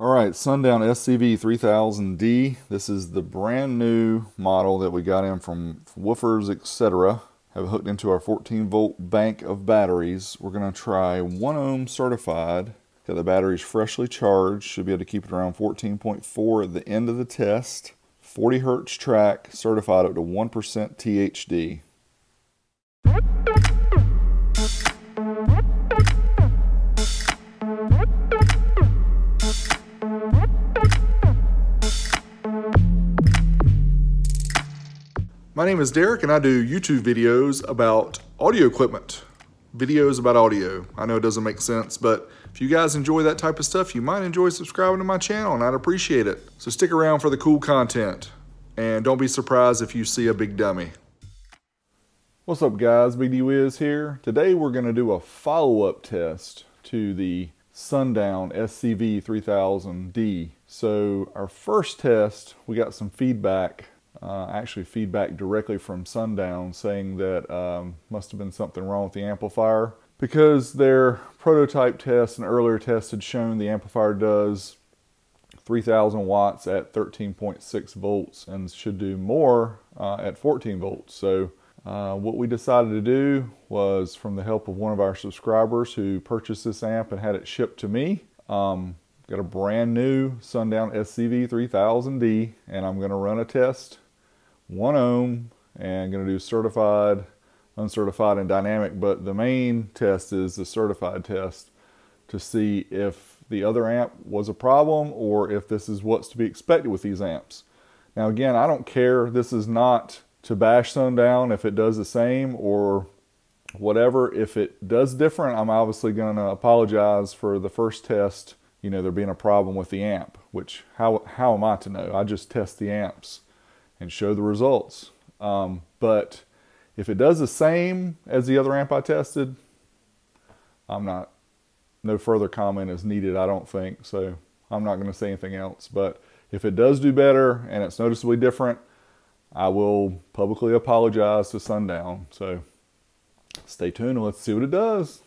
All right, Sundown SCV 3000D. This is the brand new model that we got in from Woofers, etc. Have hooked into our 14 volt bank of batteries. We're gonna try one ohm certified. Got the batteries freshly charged. Should be able to keep it around 14.4 at the end of the test. 40 hertz track, certified up to 1% THD. My name is Derek and I do YouTube videos about audio equipment. Videos about audio. I know it doesn't make sense, but if you guys enjoy that type of stuff, you might enjoy subscribing to my channel and I'd appreciate it. So stick around for the cool content and don't be surprised if you see a big dummy. What's up guys, Big D Wiz here. Today we're gonna do a follow-up test to the Sundown SCV 3000D. So our first test, we got some feedback uh, actually feedback directly from Sundown saying that um, must have been something wrong with the amplifier because their prototype test and earlier tests had shown the amplifier does 3000 watts at 13.6 volts and should do more uh, at 14 volts. So uh, what we decided to do was from the help of one of our subscribers who purchased this amp and had it shipped to me, um, got a brand new Sundown SCV 3000D and I'm going to run a test one ohm and going to do certified, uncertified, and dynamic. But the main test is the certified test to see if the other amp was a problem or if this is what's to be expected with these amps. Now again, I don't care. This is not to bash Sundown if it does the same or whatever. If it does different, I'm obviously going to apologize for the first test, you know, there being a problem with the amp, which how, how am I to know? I just test the amps and show the results. Um, but if it does the same as the other amp I tested, I'm not, no further comment is needed, I don't think. So I'm not going to say anything else. But if it does do better and it's noticeably different, I will publicly apologize to Sundown. So stay tuned and let's see what it does.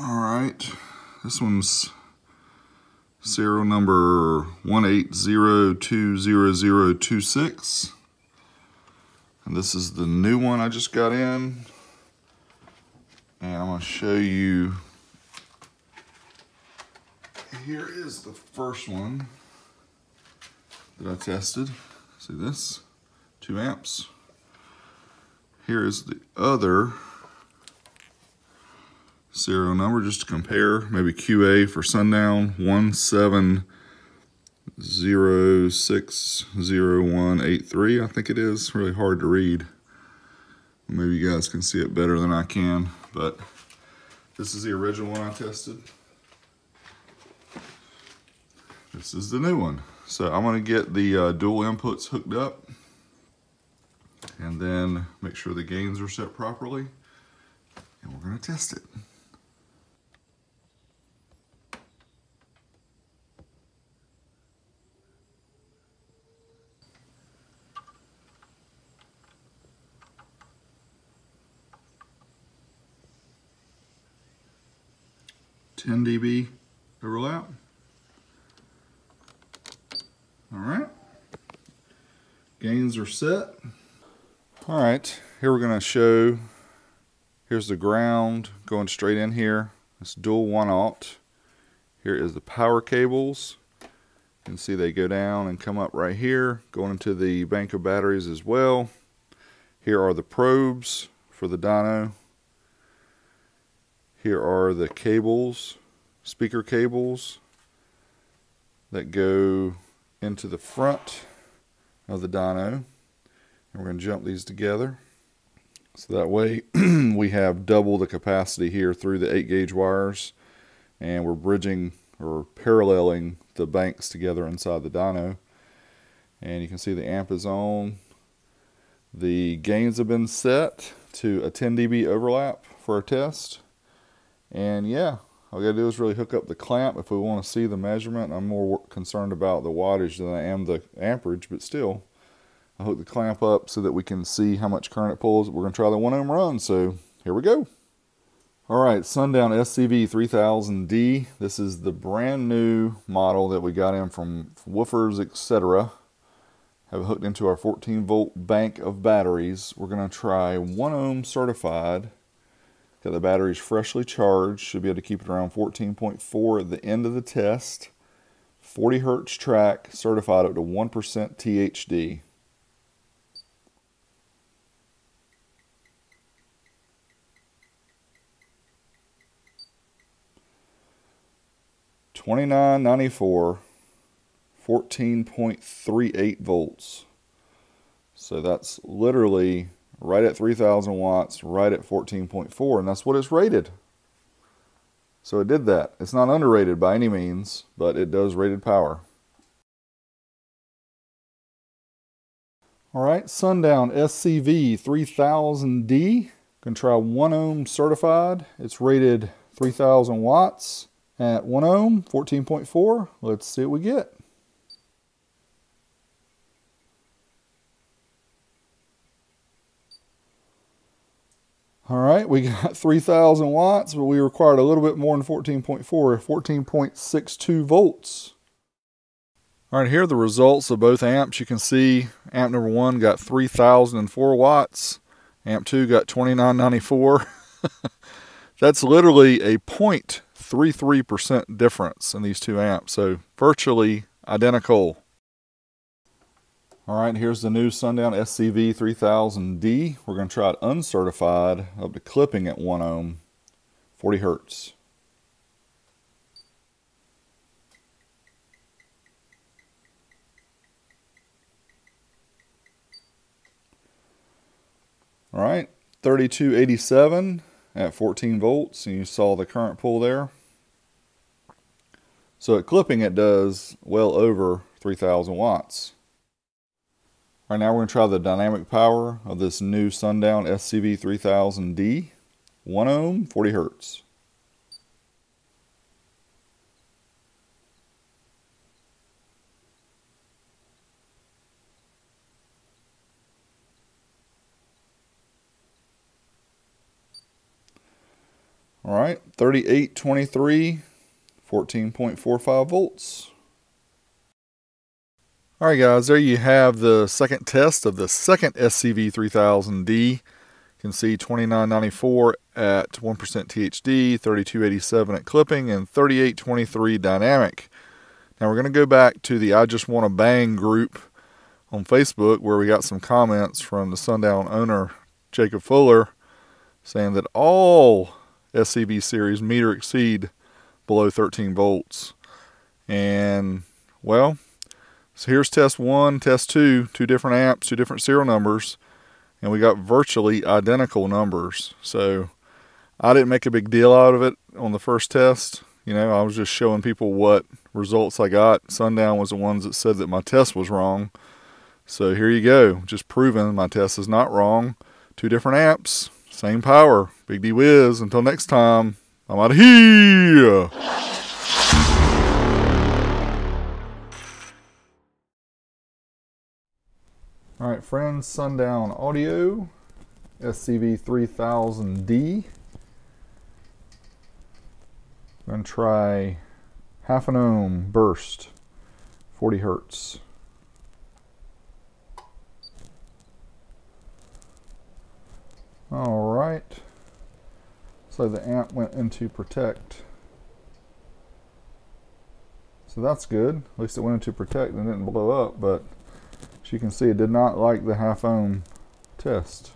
All right, this one's serial number 1802026. And this is the new one I just got in. And I'm gonna show you, here is the first one that I tested. See this, two amps. Here is the other serial number just to compare. Maybe QA for Sundown 17060183, I think it is. Really hard to read. Maybe you guys can see it better than I can, but this is the original one I tested. This is the new one. So I'm gonna get the uh, dual inputs hooked up and then make sure the gains are set properly and we're gonna test it. 10 dB overlap. All right. Gains are set. All right, here we're gonna show, here's the ground going straight in here. It's dual one aught. Here is the power cables. You can see they go down and come up right here, going into the bank of batteries as well. Here are the probes for the dyno. Here are the cables, speaker cables that go into the front of the dyno. And we're going to jump these together. So that way we have double the capacity here through the 8 gauge wires. And we're bridging or paralleling the banks together inside the dyno. And you can see the amp is on. The gains have been set to a 10 dB overlap for our test. And yeah, all I gotta do is really hook up the clamp if we want to see the measurement. I'm more concerned about the wattage than I am the amperage, but still, I hook the clamp up so that we can see how much current it pulls. We're going to try the 1 ohm run, so here we go. All right, Sundown SCV 3000D. This is the brand new model that we got in from Woofers, etc. Have hooked into our 14 volt bank of batteries. We're going to try 1 ohm certified. Got the batteries freshly charged. Should be able to keep it around 14.4 at the end of the test. 40 hertz track, certified up to 1% THD. Twenty-nine ninety-four, fourteen point three eight volts. So that's literally right at 3,000 watts, right at 14.4, and that's what it's rated. So it did that. It's not underrated by any means, but it does rated power. All right, Sundown SCV 3000D. Gonna try 1 ohm certified. It's rated 3000 watts at 1 ohm, 14.4. Let's see what we get. All right, we got 3,000 watts, but we required a little bit more than 14.4, 14.62 volts. All right, here are the results of both amps. You can see amp number one got 3,004 watts. Amp two got 2994. That's literally a 0.33% difference in these two amps. So virtually identical. All right, here's the new Sundown SCV 3000D. We're going to try it uncertified up to clipping at 1 ohm, 40 hertz. All right, 3287 at 14 volts, and you saw the current pull there. So at clipping, it does well over 3,000 watts. Right now we're going to try the dynamic power of this new Sundown SCV 3000D. 1 ohm, 40 hertz. All right, 3823, 14.45 volts. All right, guys, there you have the second test of the second SCV 3000D. You can see 2994 at 1% THD, 3287 at clipping, and 3823 dynamic. Now we're going to go back to the I Just Want to Bang group on Facebook where we got some comments from the Sundown owner, Jacob Fuller, saying that all SCV series meter exceed below 13 volts. And, well, so here's test one, test two, two different amps, two different serial numbers, and we got virtually identical numbers. So I didn't make a big deal out of it on the first test. You know, I was just showing people what results I got. Sundown was the ones that said that my test was wrong. So here you go, just proving my test is not wrong. Two different amps, same power. Big D Wiz. Until next time, I'm out of here. All right, friends, Sundown Audio, SCV 3000D. I'm going to try half an ohm burst, 40 hertz. All right. So the amp went into protect. So that's good. At least it went into protect and didn't blow up, but as you can see, it did not like the half ohm test.